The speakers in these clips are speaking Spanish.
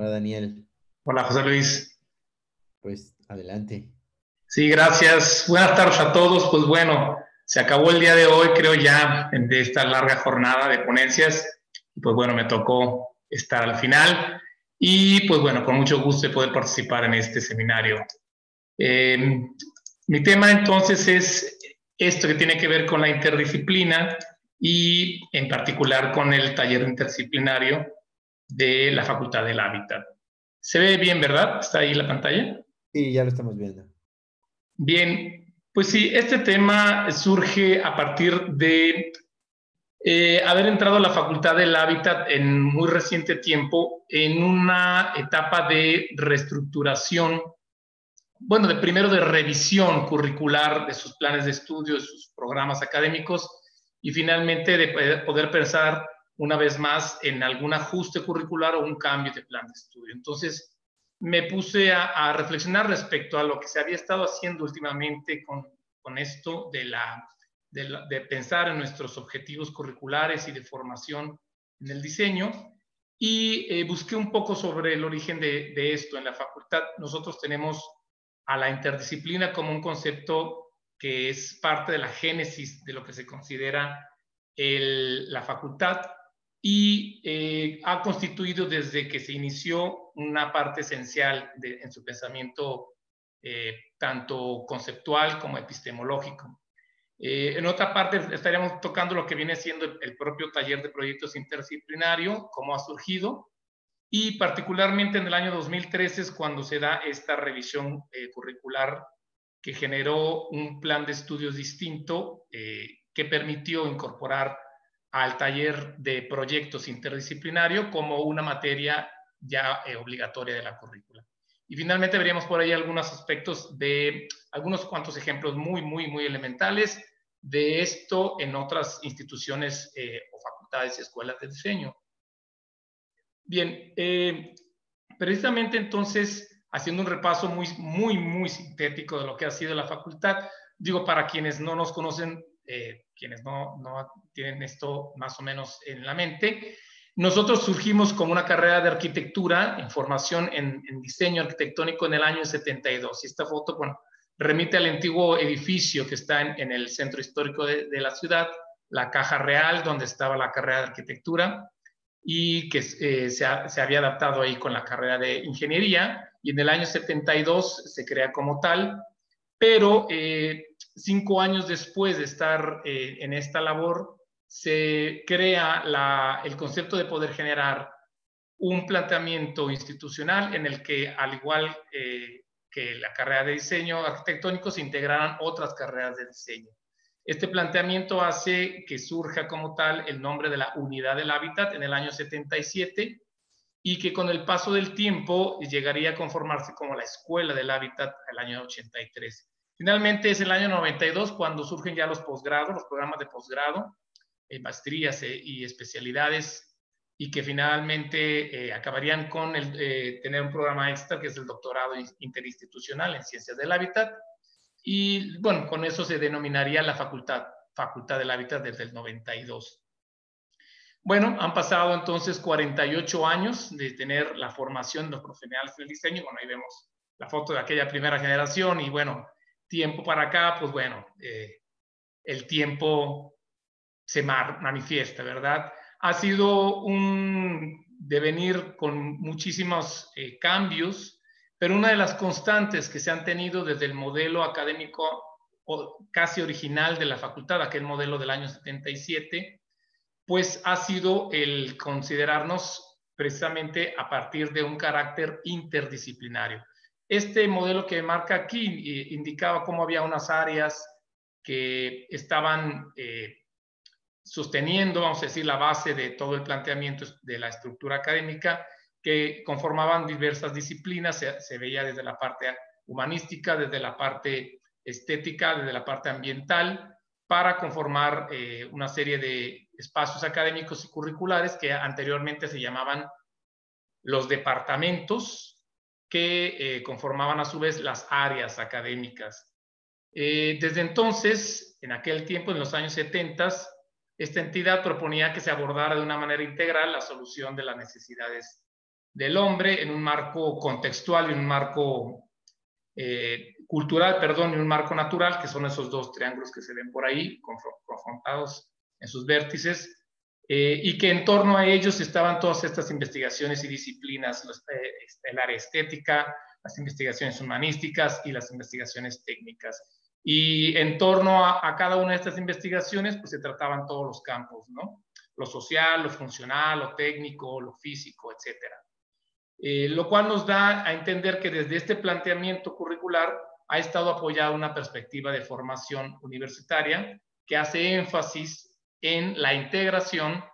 Hola Daniel. Hola José Luis. Pues adelante. Sí, gracias. Buenas tardes a todos. Pues bueno, se acabó el día de hoy, creo ya, de esta larga jornada de ponencias. Pues bueno, me tocó estar al final y pues bueno, con mucho gusto de poder participar en este seminario. Eh, mi tema entonces es esto que tiene que ver con la interdisciplina y en particular con el taller interdisciplinario de la Facultad del Hábitat. ¿Se ve bien, verdad? ¿Está ahí la pantalla? Sí, ya lo estamos viendo. Bien, pues sí, este tema surge a partir de eh, haber entrado a la Facultad del Hábitat en muy reciente tiempo en una etapa de reestructuración, bueno, de primero de revisión curricular de sus planes de estudio, de sus programas académicos y finalmente de poder pensar una vez más en algún ajuste curricular o un cambio de plan de estudio. Entonces, me puse a, reflexionar respecto a lo que se había estado haciendo últimamente con, con esto de, la, de, pensar en nuestros objetivos curriculares y de formación en el diseño. Y eh, busqué un poco sobre el origen de, de esto. En la facultad nosotros tenemos a la interdisciplina como un concepto que es parte de la génesis de lo que se considera el, la facultad y eh, ha constituido desde que se inició una parte esencial en su pensamiento eh, tanto conceptual como epistemológico. Eh, en otra parte estaríamos tocando lo que viene siendo el, propio taller de proyectos interdisciplinario, cómo ha surgido, y particularmente en el año 2013 es cuando se da esta revisión curricular que generó un plan de estudios distinto que permitió incorporar al taller de proyectos interdisciplinario como una materia ya eh, obligatoria de la currícula. Y finalmente veríamos por ahí algunos aspectos de algunos cuantos ejemplos muy, muy, muy elementales de esto en otras instituciones eh, o facultades y escuelas de diseño. Bien, eh, precisamente entonces, haciendo un repaso muy, muy, muy sintético de lo que ha sido la facultad, digo, para quienes no nos conocen eh, quienes no, no, tienen esto más o menos en la mente. Nosotros surgimos como una carrera de arquitectura en formación en, diseño arquitectónico en el año 72. Y esta foto, bueno, remite al antiguo edificio que está en, el centro histórico de, la ciudad, la Caja Real, donde estaba la carrera de arquitectura y que eh, se, se, había adaptado ahí con la carrera de ingeniería. Y en el año 72 se crea como tal, pero eh, cinco años después de estar eh, en esta labor, se crea el concepto de poder generar un planteamiento institucional en el que, al igual eh, que la carrera de diseño arquitectónico, se integraran otras carreras de diseño. Este planteamiento hace que surja como tal el nombre de la unidad del hábitat en el año 77 y que con el paso del tiempo llegaría a conformarse como la escuela del hábitat el año 83. Finalmente es el año 92 cuando surgen ya los posgrados, los programas de posgrado, eh, maestrías eh, y especialidades, y que finalmente eh, acabarían con tener un programa extra que es el doctorado interinstitucional en ciencias del hábitat. Y bueno, con eso se denominaría la facultad, facultad del hábitat desde el 92. Bueno, han pasado entonces 48 años de tener la formación de los profesionales del diseño. Bueno, ahí vemos la foto de aquella primera generación y bueno, tiempo para acá, pues bueno, eh, el tiempo se manifiesta, ¿verdad? Ha sido un devenir con muchísimos eh, cambios, pero una de las constantes que se han tenido desde el modelo académico casi original de la facultad, aquel modelo del año 77, pues ha sido el considerarnos precisamente a partir de un carácter interdisciplinario. Este modelo que marca aquí eh, indicaba cómo había unas áreas que estaban eh, sosteniendo, vamos a decir, la base de todo el planteamiento de la estructura académica, que conformaban diversas disciplinas, se, veía desde la parte humanística, desde la parte estética, desde la parte ambiental, para conformar eh, una serie de espacios académicos y curriculares que anteriormente se llamaban los departamentos que eh, conformaban a su vez las áreas académicas. Eh, desde entonces, en aquel tiempo, en los años 70, esta entidad proponía que se abordara de una manera integral la solución de las necesidades del hombre en un marco contextual y un marco eh, cultural, perdón, y un marco natural, que son esos dos triángulos que se ven por ahí, confrontados en sus vértices, eh, y que en torno a ellos estaban todas estas investigaciones y disciplinas, eh, este, el área estética, las investigaciones humanísticas y las investigaciones técnicas. Y en torno a, cada una de estas investigaciones, pues se trataban todos los campos, ¿no? Lo social, lo funcional, lo técnico, lo físico, etcétera. Eh, lo cual nos da a entender que desde este planteamiento curricular ha estado apoyada una perspectiva de formación universitaria que hace énfasis en la integración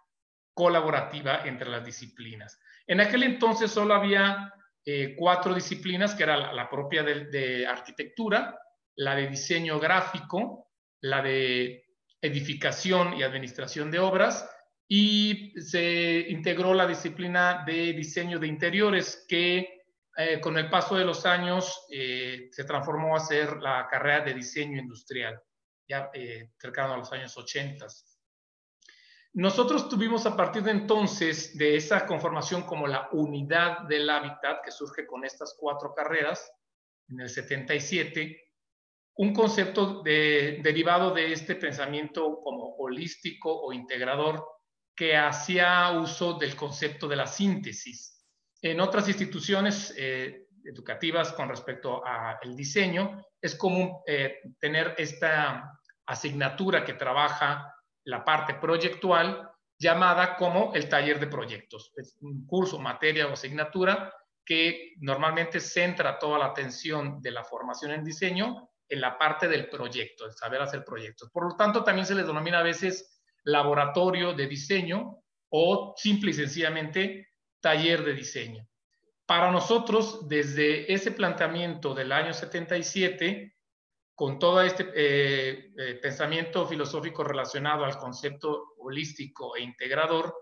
colaborativa entre las disciplinas. En aquel entonces solo había eh, cuatro disciplinas, que era la, propia de, arquitectura, la de diseño gráfico, la de edificación y administración de obras, y se integró la disciplina de diseño de interiores, que eh, con el paso de los años eh, se transformó a ser la carrera de diseño industrial, ya cercano a los años 80. Nosotros tuvimos a partir de entonces, de esa conformación como la unidad del hábitat que surge con estas cuatro carreras, en el 77, un concepto derivado de este pensamiento como holístico o integrador que hacía uso del concepto de la síntesis. En otras instituciones eh, educativas con respecto al diseño, es común eh, tener esta asignatura que trabaja la parte proyectual llamada como el taller de proyectos. Es un curso, materia o asignatura que normalmente centra toda la atención de la formación en diseño en la parte del proyecto, el saber hacer proyectos. Por lo tanto, también se les denomina a veces laboratorio de diseño o simple y sencillamente taller de diseño. Para nosotros, desde ese planteamiento del año 77, con todo este eh, eh, pensamiento filosófico relacionado al concepto holístico e integrador,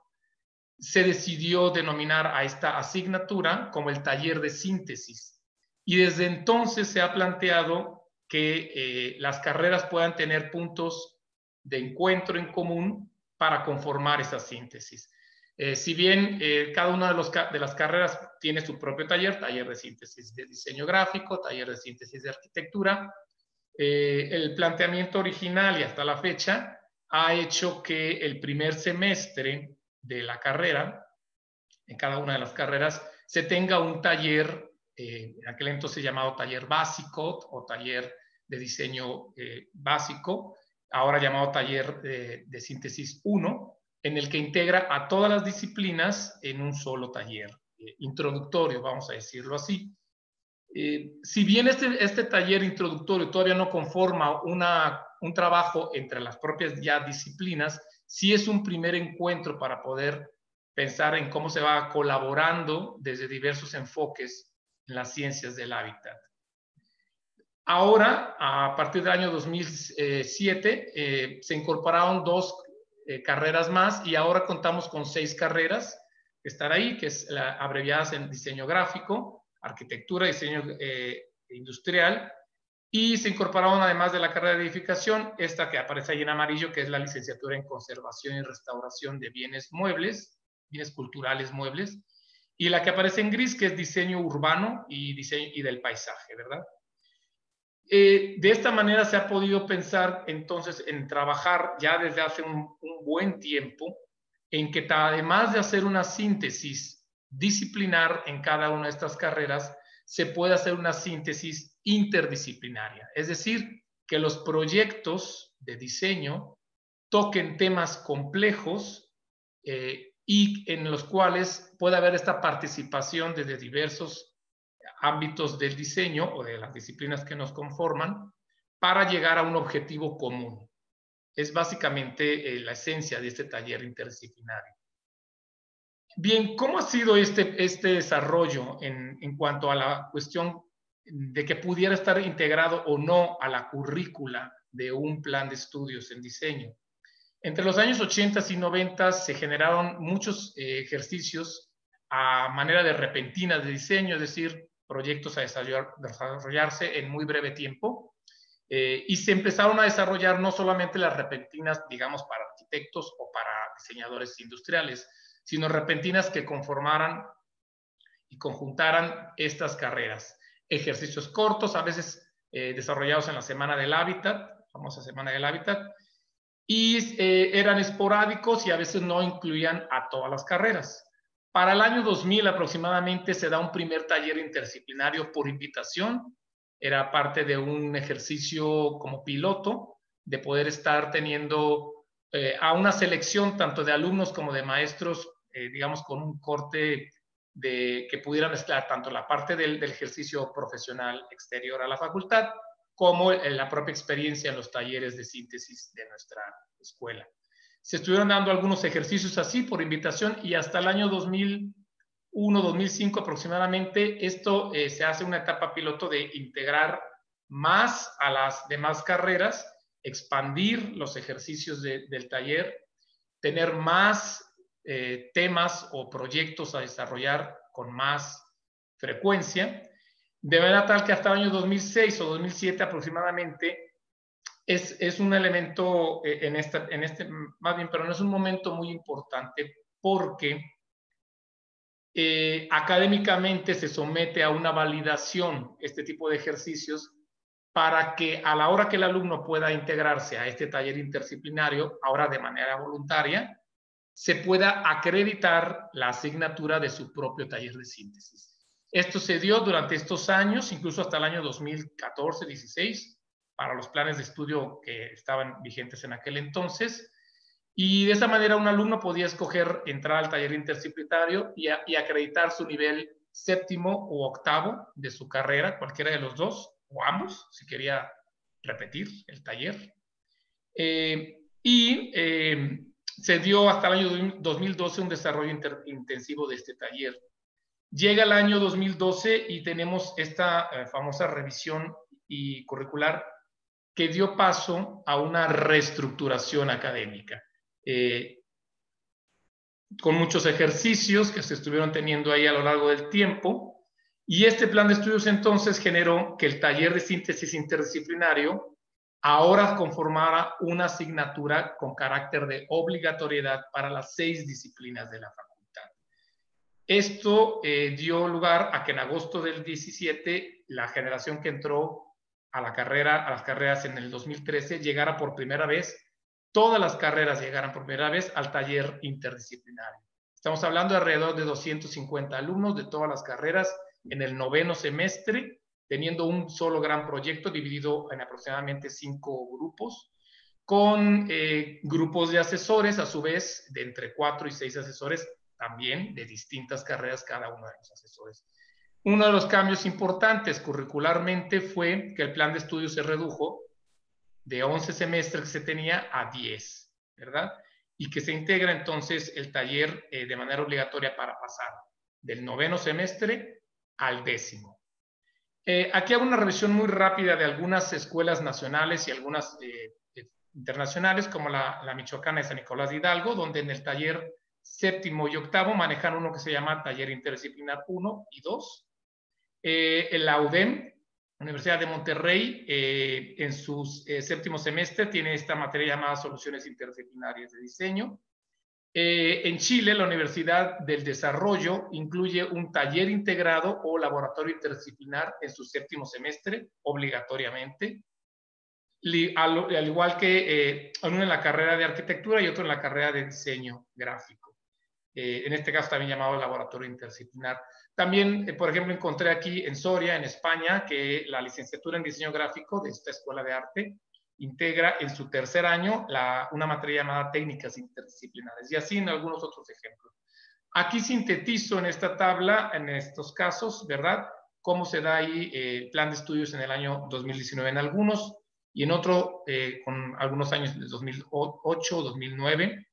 se decidió denominar a esta asignatura como el taller de síntesis. Y desde entonces se ha planteado que eh, las carreras puedan tener puntos de encuentro en común para conformar esa síntesis. si bien cada una de, de las carreras tiene su propio taller, taller de síntesis de diseño gráfico, taller de síntesis de arquitectura, eh, el planteamiento original y hasta la fecha ha hecho que el primer semestre de la carrera, en cada una de las carreras, se tenga un taller, eh, en aquel entonces llamado taller básico o taller de diseño eh, básico, ahora llamado taller de síntesis 1, en el que integra a todas las disciplinas en un solo taller introductorio, vamos a decirlo así. Eh, si bien este, este taller introductorio todavía no conforma una, un trabajo entre las propias ya disciplinas, sí es un primer encuentro para poder pensar en cómo se va colaborando desde diversos enfoques en las ciencias del hábitat. Ahora, a partir del año 2007, eh, se incorporaron dos eh, carreras más y ahora contamos con seis carreras que están ahí, que es la, abreviadas en diseño gráfico, arquitectura, diseño eh, industrial, y se incorporaron además de la carrera de edificación, esta que aparece ahí en amarillo, que es la licenciatura en conservación y restauración de bienes muebles, bienes culturales muebles, y la que aparece en gris, que es diseño urbano y diseño del paisaje, ¿verdad? Eh, de esta manera se ha podido pensar entonces en trabajar ya desde hace un buen tiempo en que además de hacer una síntesis disciplinar en cada una de estas carreras, se puede hacer una síntesis interdisciplinaria, es decir, que los proyectos de diseño toquen temas complejos eh, y en los cuales puede haber esta participación desde diversos ámbitos del diseño o de las disciplinas que nos conforman para llegar a un objetivo común. Es básicamente eh, la esencia de este taller interdisciplinario. Bien, ¿cómo ha sido este, este desarrollo en, en, cuanto a la cuestión de que pudiera estar integrado o no a la currícula de un plan de estudios en diseño? Entre los años 80 y 90 se generaron muchos eh, ejercicios a manera de repentina de diseño, es decir, proyectos a desarrollarse en muy breve tiempo. Eh, y se empezaron a desarrollar no solamente las repentinas, digamos, para arquitectos o para diseñadores industriales, sino repentinas que conformaran y conjuntaran estas carreras. Ejercicios cortos, a veces eh, desarrollados en la Semana del Hábitat, famosa Semana del Hábitat, y eh, eran esporádicos y a veces no incluían a todas las carreras. Para el año 2000 aproximadamente se da un primer taller interdisciplinario por invitación. Era parte de un ejercicio como piloto de poder estar teniendo eh, a una selección tanto de alumnos como de maestros, eh, digamos, con un corte de que pudieran mezclar tanto la parte del, del ejercicio profesional exterior a la facultad como la propia experiencia en los talleres de síntesis de nuestra escuela. Se estuvieron dando algunos ejercicios así por invitación y hasta el año 2001, 2005 aproximadamente, esto eh, se hace una etapa piloto de integrar más a las demás carreras, expandir los ejercicios del taller, tener más eh, temas o proyectos a desarrollar con más frecuencia. De manera tal que hasta el año 2006 o 2007 aproximadamente es, es un elemento eh, en, esta, en este, más bien, pero no es un momento muy importante porque eh, académicamente se somete a una validación este tipo de ejercicios para que a la hora que el alumno pueda integrarse a este taller interdisciplinario, ahora de manera voluntaria, se pueda acreditar la asignatura de su propio taller de síntesis. Esto se dio durante estos años, incluso hasta el año 2014-16, para los planes de estudio que estaban vigentes en aquel entonces. Y de esa manera un alumno podía escoger entrar al taller interdisciplinario y, acreditar su nivel séptimo o octavo de su carrera, cualquiera de los dos, o ambos, si quería repetir el taller. Eh, y eh, se dio hasta el año 2012 un desarrollo intensivo de este taller Llega el año 2012 y tenemos esta eh, famosa revisión y curricular que dio paso a una reestructuración académica, eh, con muchos ejercicios que se estuvieron teniendo ahí a lo largo del tiempo. Y este plan de estudios entonces generó que el taller de síntesis interdisciplinario ahora conformara una asignatura con carácter de obligatoriedad para las seis disciplinas de la facultad. Esto eh, dio lugar a que en agosto del 17 la generación que entró a a las carreras en el 2013, llegara por primera vez, todas las carreras llegaran por primera vez al taller interdisciplinario. Estamos hablando de alrededor de 250 alumnos de todas las carreras en el noveno semestre, teniendo un solo gran proyecto dividido en aproximadamente cinco grupos, con eh, grupos de asesores, a su vez, de entre cuatro y seis asesores también de distintas carreras cada uno de los asesores. Uno de los cambios importantes curricularmente fue que el plan de estudio se redujo de 11 semestres que se tenía a 10, ¿verdad? Y que se integra entonces el taller eh, de manera obligatoria para pasar del noveno semestre al décimo. Eh, aquí hago una revisión muy rápida de algunas escuelas nacionales y algunas eh, internacionales, como la, Michoacana de San Nicolás de Hidalgo, donde en el taller séptimo y octavo manejan uno que se llama Taller Interdisciplinar 1 y 2. Eh, en la UDEM, Universidad de Monterrey, eh, en su eh, séptimo semestre tiene esta materia llamada Soluciones Interdisciplinarias de Diseño. En Chile, la Universidad del Desarrollo incluye un taller integrado o laboratorio interdisciplinar en su séptimo semestre, obligatoriamente, al, igual que uno en la carrera de arquitectura y otro en la carrera de diseño gráfico. Eh, en este caso también llamado laboratorio interdisciplinar. También, eh, por ejemplo, encontré aquí en Soria, en España, que la licenciatura en diseño gráfico de esta escuela de arte integra en su tercer año una materia llamada técnicas interdisciplinares y así en algunos otros ejemplos. Aquí sintetizo en esta tabla, en estos casos, ¿verdad? Cómo se da ahí eh, el plan de estudios en el año 2019 en algunos y en otro con algunos años de 2008, 2009.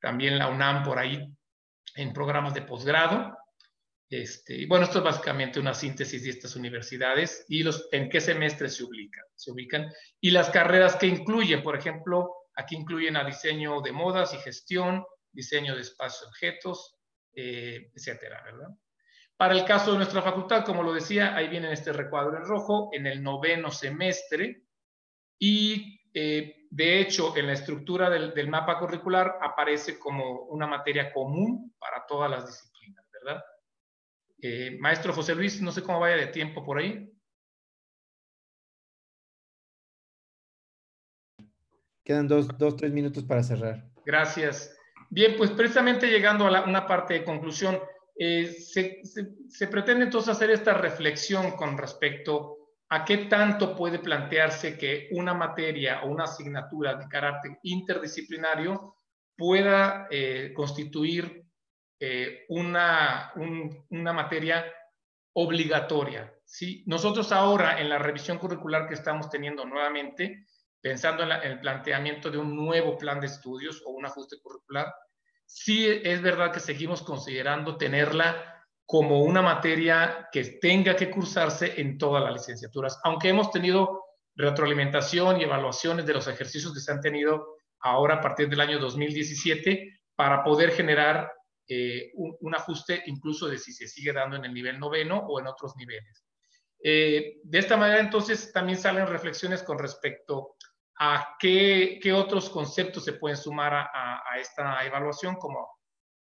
También la UNAM por ahí en programas de posgrado. Este, bueno, esto es básicamente una síntesis de estas universidades y los, en qué semestre se ubican, se ubican y las carreras que incluyen, por ejemplo, aquí incluyen a diseño de modas y gestión, diseño de espacios objetos, eh, etcétera, ¿verdad? Para el caso de nuestra facultad, como lo decía, ahí viene este recuadro en rojo, en el noveno semestre y eh, de hecho, en la estructura del, mapa curricular aparece como una materia común para todas las disciplinas, ¿verdad? Eh, maestro José Luis, no sé cómo vaya de tiempo por ahí. Quedan dos, dos, tres minutos para cerrar. Gracias. Bien, pues precisamente llegando a la, una parte de conclusión, eh, se, se, se, pretende entonces hacer esta reflexión con respecto a qué tanto puede plantearse que una materia o una asignatura de carácter interdisciplinario pueda eh, constituir eh, una, un, una materia obligatoria. ¿sí? Nosotros ahora en la revisión curricular que estamos teniendo nuevamente, pensando en, en, el planteamiento de un nuevo plan de estudios o un ajuste curricular, sí es verdad que seguimos considerando tenerla como una materia que tenga que cursarse en todas las licenciaturas, aunque hemos tenido retroalimentación y evaluaciones de los ejercicios que se han tenido ahora a partir del año 2017 para poder generar eh, un, ajuste incluso de si se sigue dando en el nivel noveno o en otros niveles. Eh, de esta manera entonces también salen reflexiones con respecto a qué, qué otros conceptos se pueden sumar a esta evaluación como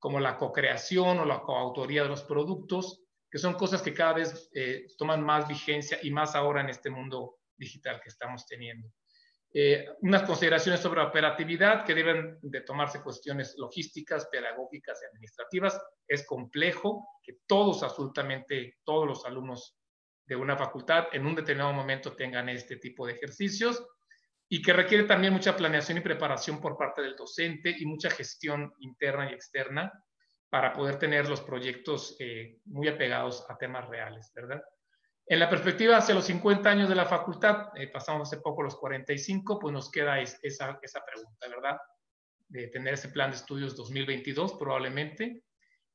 como la co-creación o la coautoría de los productos, que son cosas que cada vez eh, toman más vigencia y más ahora en este mundo digital que estamos teniendo. Eh, unas consideraciones sobre operatividad que deben de tomarse cuestiones logísticas, pedagógicas y administrativas. Es complejo que todos, absolutamente todos los alumnos de una facultad en un determinado momento tengan este tipo de ejercicios y que requiere también mucha planeación y preparación por parte del docente y mucha gestión interna y externa para poder tener los proyectos eh, muy apegados a temas reales, ¿verdad? En la perspectiva hacia los 50 años de la facultad, eh, pasamos hace poco los 45, pues nos queda es, esa, esa pregunta, ¿verdad? De tener ese plan de estudios 2022 probablemente,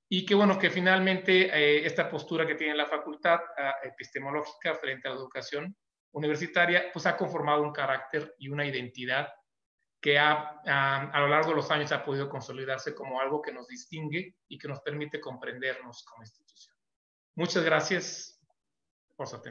y que bueno, que finalmente eh, esta postura que tiene la facultad uh, epistemológica frente a la educación universitaria, pues ha conformado un carácter y una identidad que ha, a, a lo largo de los años ha podido consolidarse como algo que nos distingue y que nos permite comprendernos como institución. Muchas gracias atención.